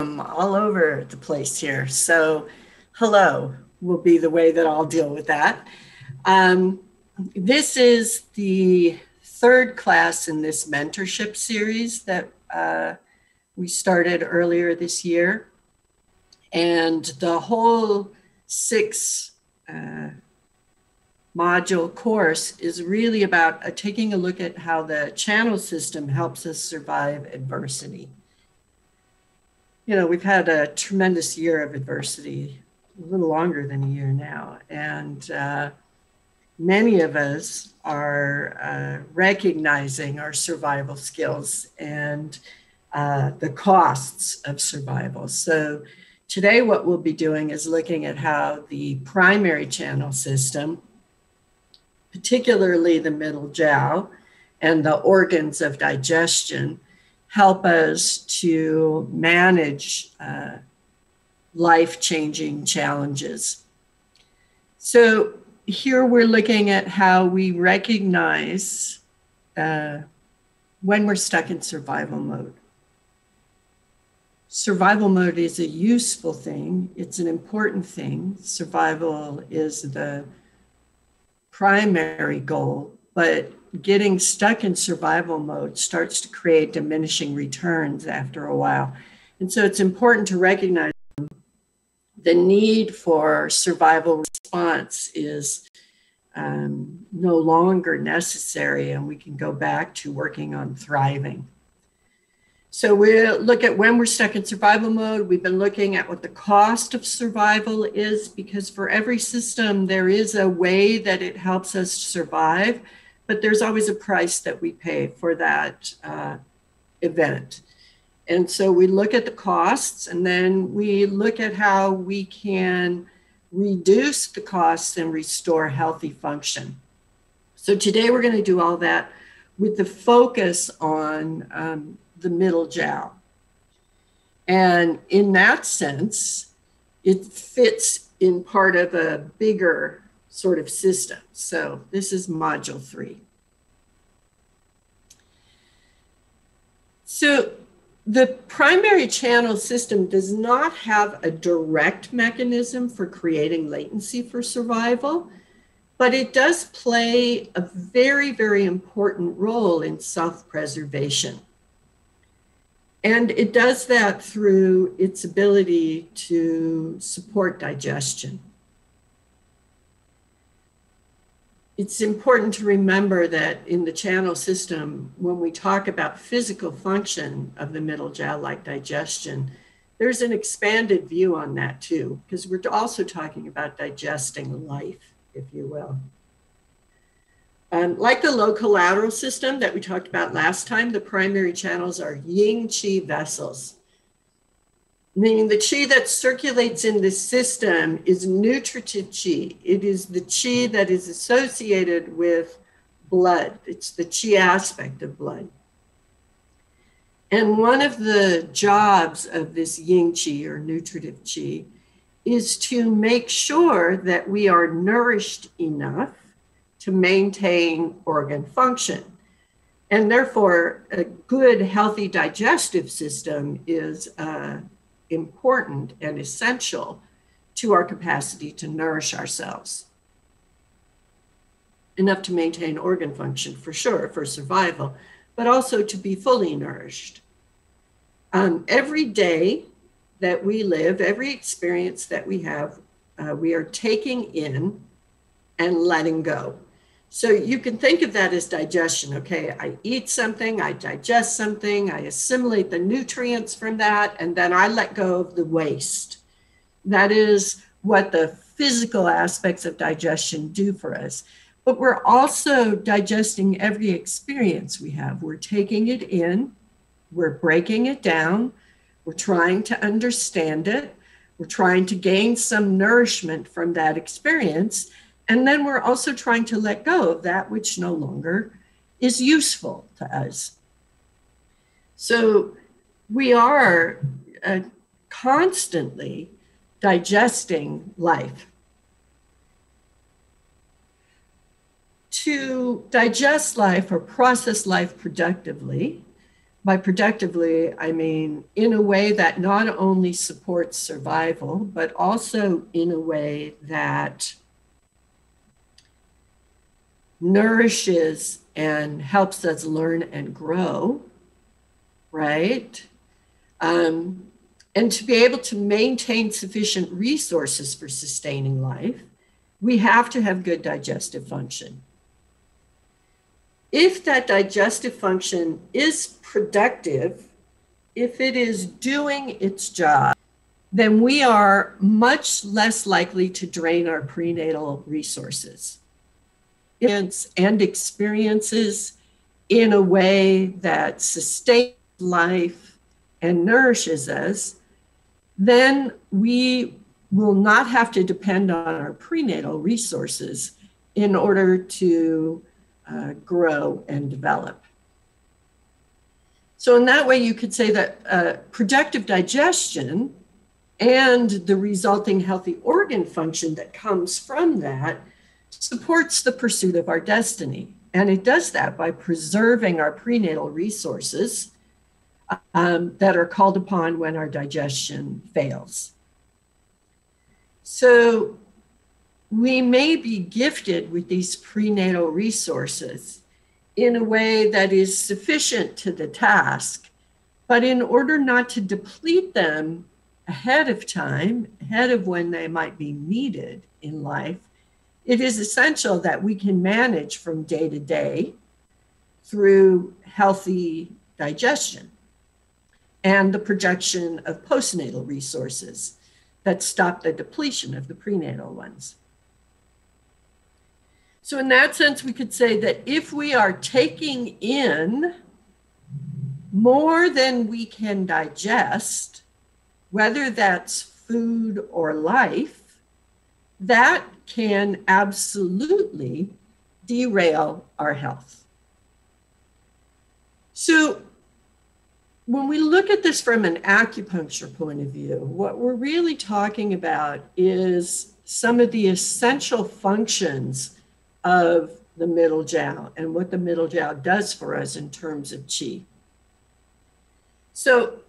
all over the place here. So, hello will be the way that I'll deal with that. Um, this is the third class in this mentorship series that uh, we started earlier this year. And the whole six uh, module course is really about uh, taking a look at how the channel system helps us survive adversity. You know, we've had a tremendous year of adversity, a little longer than a year now. And uh, many of us are uh, recognizing our survival skills and uh, the costs of survival. So, today, what we'll be doing is looking at how the primary channel system particularly the middle jiao and the organs of digestion, help us to manage uh, life changing challenges. So, here we're looking at how we recognize uh, when we're stuck in survival mode. Survival mode is a useful thing, it's an important thing. Survival is the primary goal, but getting stuck in survival mode starts to create diminishing returns after a while. And so it's important to recognize the need for survival response is um, no longer necessary, and we can go back to working on thriving. So we look at when we're stuck in survival mode. We've been looking at what the cost of survival is because for every system, there is a way that it helps us survive, but there's always a price that we pay for that uh, event. And so we look at the costs and then we look at how we can reduce the costs and restore healthy function. So today we're going to do all that with the focus on um, the middle jiao. And in that sense, it fits in part of a bigger sort of system. So this is module three. So the primary channel system does not have a direct mechanism for creating latency for survival, but it does play a very, very important role in self preservation. And it does that through its ability to support digestion. It's important to remember that in the channel system, when we talk about physical function of the middle jiao, like digestion, there's an expanded view on that too, because we're also talking about digesting life, if you will. Um, like the luo collateral system that we talked about last time, the primary channels are ying qi vessels, meaning the qi that circulates in the system is nutritive qi. It is the qi that is associated with blood, it's the qi aspect of blood. And one of the jobs of this ying qi or nutritive qi is to make sure that we are nourished enough to maintain organ function. And therefore, a good, healthy digestive system is uh, important and essential to our capacity to nourish ourselves. Enough to maintain organ function for sure, for survival, but also to be fully nourished. Um, every day that we live, every experience that we have, uh, we are taking in and letting go. So you can think of that as digestion. Okay, I eat something, I digest something, I assimilate the nutrients from that, and then I let go of the waste. That is what the physical aspects of digestion do for us. But we're also digesting every experience we have. We're taking it in, we're breaking it down, we're trying to understand it, we're trying to gain some nourishment from that experience and then we're also trying to let go of that which no longer is useful to us. So we are uh, constantly digesting life. To digest life or process life productively, by productively, I mean in a way that not only supports survival, but also in a way that nourishes and helps us learn and grow, right? Um, and to be able to maintain sufficient resources for sustaining life, we have to have good digestive function. If that digestive function is productive, if it is doing its job, then we are much less likely to drain our prenatal resources and experiences in a way that sustains life and nourishes us, then we will not have to depend on our prenatal resources in order to uh, grow and develop. So, in that way, you could say that uh, productive digestion and the resulting healthy organ function that comes from that supports the pursuit of our destiny. And it does that by preserving our prenatal resources um, that are called upon when our digestion fails. So we may be gifted with these prenatal resources in a way that is sufficient to the task, but in order not to deplete them ahead of time, ahead of when they might be needed in life, it is essential that we can manage from day to day through healthy digestion and the projection of postnatal resources that stop the depletion of the prenatal ones. So, in that sense, we could say that if we are taking in more than we can digest, whether that's food or life, that can absolutely derail our health. So, when we look at this from an acupuncture point of view, what we're really talking about is some of the essential functions of the middle jiao and what the middle jiao does for us in terms of qi. So,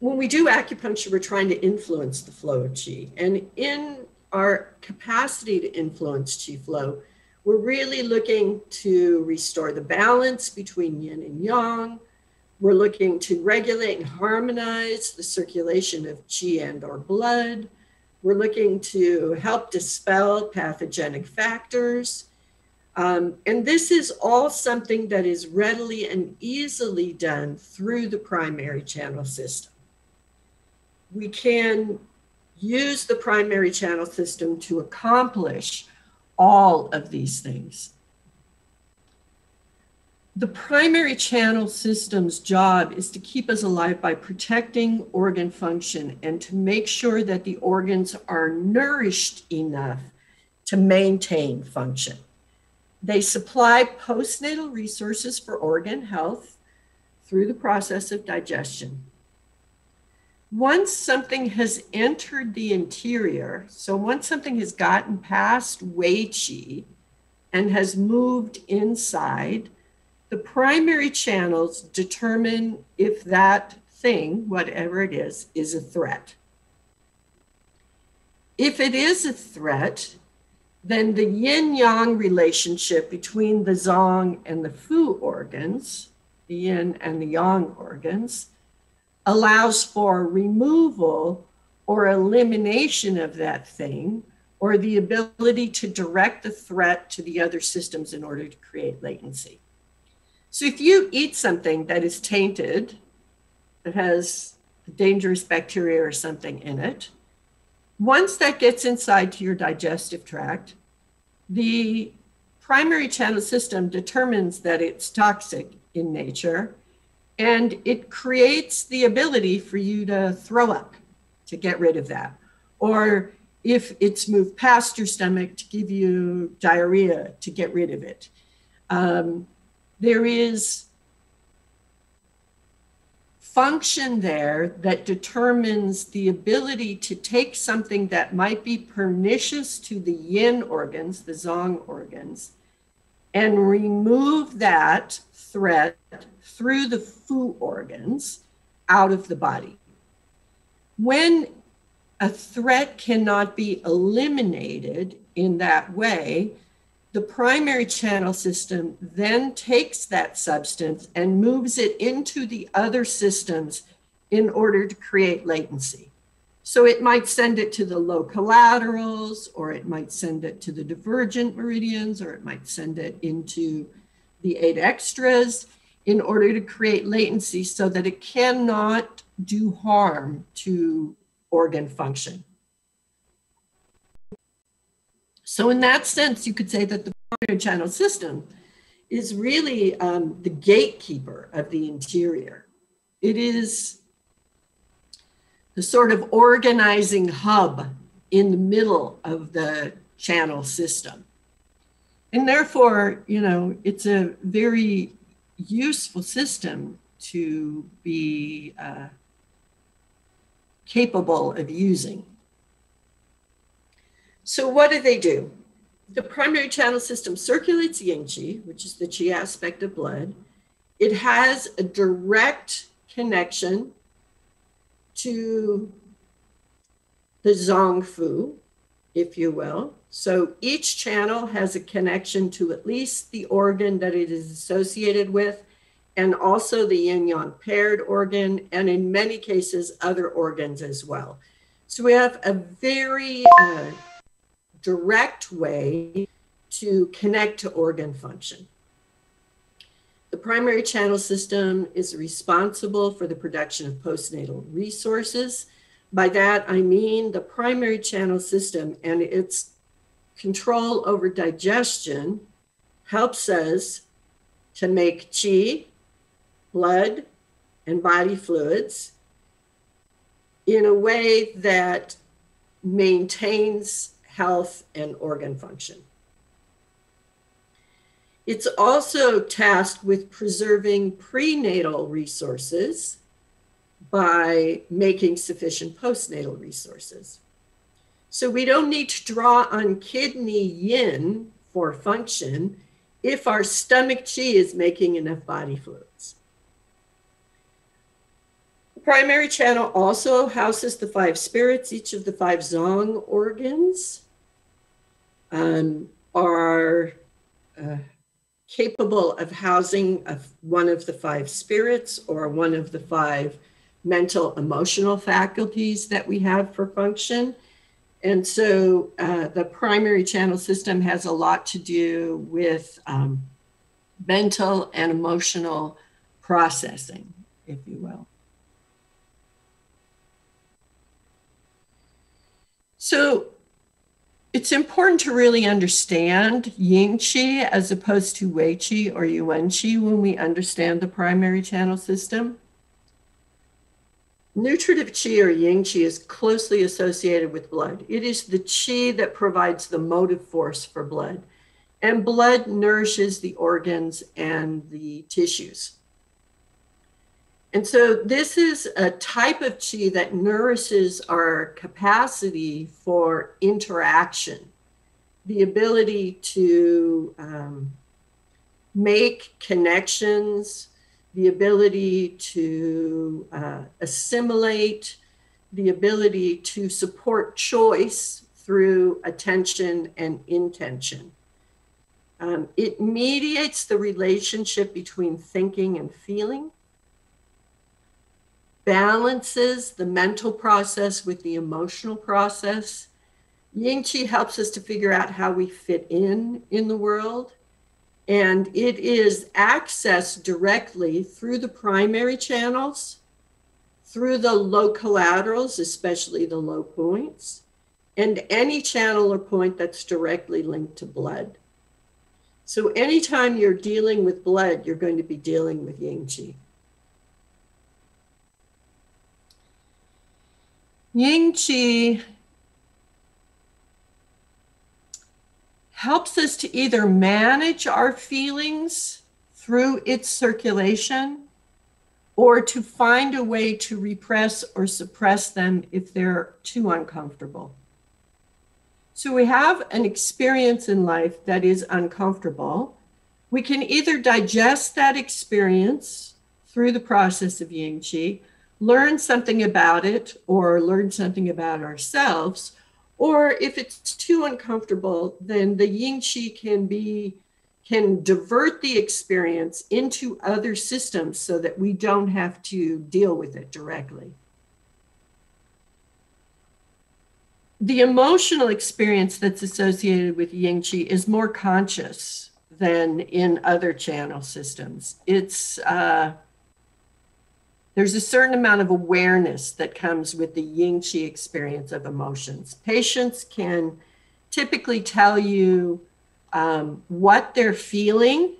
when we do acupuncture, we're trying to influence the flow of qi. And in our capacity to influence qi flow, we're really looking to restore the balance between yin and yang. We're looking to regulate and harmonize the circulation of qi and or blood. We're looking to help dispel pathogenic factors. Um, and this is all something that is readily and easily done through the primary channel system we can use the primary channel system to accomplish all of these things. The primary channel system's job is to keep us alive by protecting organ function and to make sure that the organs are nourished enough to maintain function. They supply postnatal resources for organ health through the process of digestion once something has entered the interior, so once something has gotten past Wei Qi and has moved inside, the primary channels determine if that thing, whatever it is, is a threat. If it is a threat, then the yin yang relationship between the zang and the fu organs, the yin and the yang organs, allows for removal or elimination of that thing or the ability to direct the threat to the other systems in order to create latency. So if you eat something that is tainted, that has dangerous bacteria or something in it, once that gets inside to your digestive tract, the primary channel system determines that it's toxic in nature and it creates the ability for you to throw up to get rid of that. Or if it's moved past your stomach, to give you diarrhea to get rid of it. Um, there is function there that determines the ability to take something that might be pernicious to the yin organs, the zang organs, and remove that threat through the fu organs out of the body. When a threat cannot be eliminated in that way, the primary channel system then takes that substance and moves it into the other systems in order to create latency. So it might send it to the luo collaterals, or it might send it to the divergent meridians, or it might send it into the eight extras in order to create latency so that it cannot do harm to organ function. So, in that sense, you could say that the primary channel system is really um, the gatekeeper of the interior. It is the sort of organizing hub in the middle of the channel system. And therefore, you know, it's a very useful system to be uh, capable of using. So, what do they do? The primary channel system circulates yang qi, which is the qi aspect of blood. It has a direct connection to the Zangfu, if you will. So each channel has a connection to at least the organ that it is associated with, and also the yin yang paired organ, and in many cases, other organs as well. So we have a very uh, direct way to connect to organ function. The primary channel system is responsible for the production of postnatal resources. By that, I mean the primary channel system and its control over digestion helps us to make qi, blood, and body fluids in a way that maintains health and organ function. It's also tasked with preserving prenatal resources by making sufficient postnatal resources. So we don't need to draw on kidney yin for function if our stomach qi is making enough body fluids. The primary channel also houses the five spirits, each of the five zang organs um, are uh, capable of housing of one of the five spirits or one of the five mental emotional faculties that we have for function. And so uh, the primary channel system has a lot to do with um, mental and emotional processing, if you will. So it's important to really understand ying qi as opposed to wei qi or yuan qi when we understand the primary channel system. Nutritive qi or ying qi is closely associated with blood. It is the qi that provides the motive force for blood, and blood nourishes the organs and the tissues. And so, this is a type of qi that nourishes our capacity for interaction, the ability to um, make connections, the ability to uh, assimilate, the ability to support choice through attention and intention. Um, it mediates the relationship between thinking and feeling balances the mental process with the emotional process. Ying Qi helps us to figure out how we fit in in the world. And it is accessed directly through the primary channels, through the luo collaterals, especially the luo points, and any channel or point that's directly linked to blood. So anytime you're dealing with blood, you're going to be dealing with Ying Qi. Ying Qi helps us to either manage our feelings through its circulation or to find a way to repress or suppress them if they're too uncomfortable. So we have an experience in life that is uncomfortable. We can either digest that experience through the process of Ying Qi, learn something about it, or learn something about ourselves, or if it's too uncomfortable, then the Ying Qi can be can divert the experience into other systems so that we don't have to deal with it directly. The emotional experience that's associated with Ying Qi is more conscious than in other channel systems. It's uh, there's a certain amount of awareness that comes with the Ying Qi experience of emotions. Patients can typically tell you um, what they're feeling.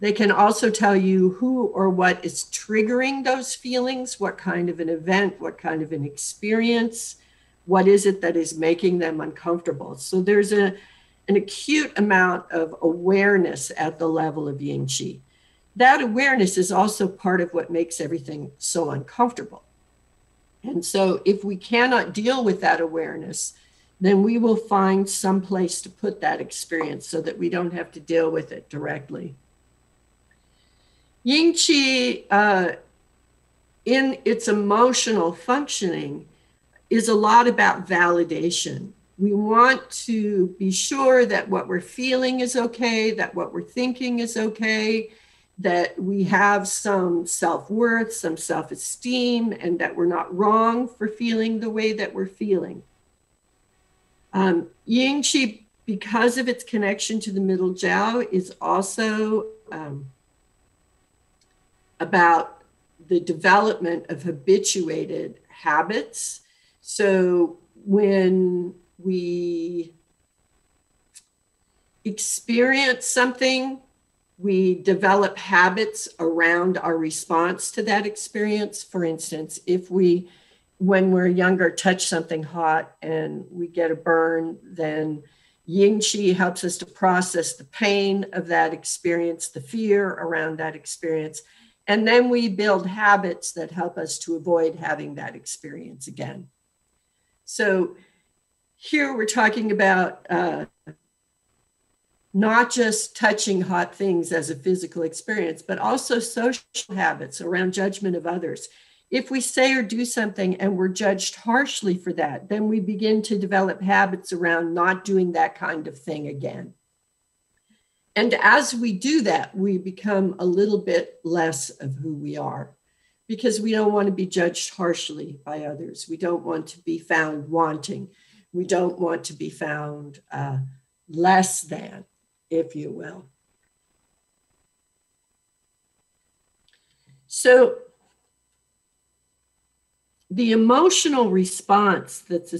They can also tell you who or what is triggering those feelings, what kind of an event, what kind of an experience, what is it that is making them uncomfortable. So there's a, an acute amount of awareness at the level of Ying Qi. That awareness is also part of what makes everything so uncomfortable. And so if we cannot deal with that awareness, then we will find some place to put that experience so that we don't have to deal with it directly. Ying Qi, uh, in its emotional functioning, is a lot about validation. We want to be sure that what we're feeling is okay, that what we're thinking is okay, that we have some self worth, some self esteem, and that we're not wrong for feeling the way that we're feeling. Um, Ying Qi, because of its connection to the middle jiao, is also um, about the development of habituated habits. So when we experience something, we develop habits around our response to that experience. For instance, if we when we're younger touch something hot and we get a burn, then Ying Qi helps us to process the pain of that experience, the fear around that experience. And then we build habits that help us to avoid having that experience again. So here we're talking about uh, not just touching hot things as a physical experience, but also social habits around judgment of others if we say or do something and we're judged harshly for that, then we begin to develop habits around not doing that kind of thing again. And as we do that, we become a little bit less of who we are because we don't want to be judged harshly by others. We don't want to be found wanting. We don't want to be found uh, less than, if you will. So, the emotional response that's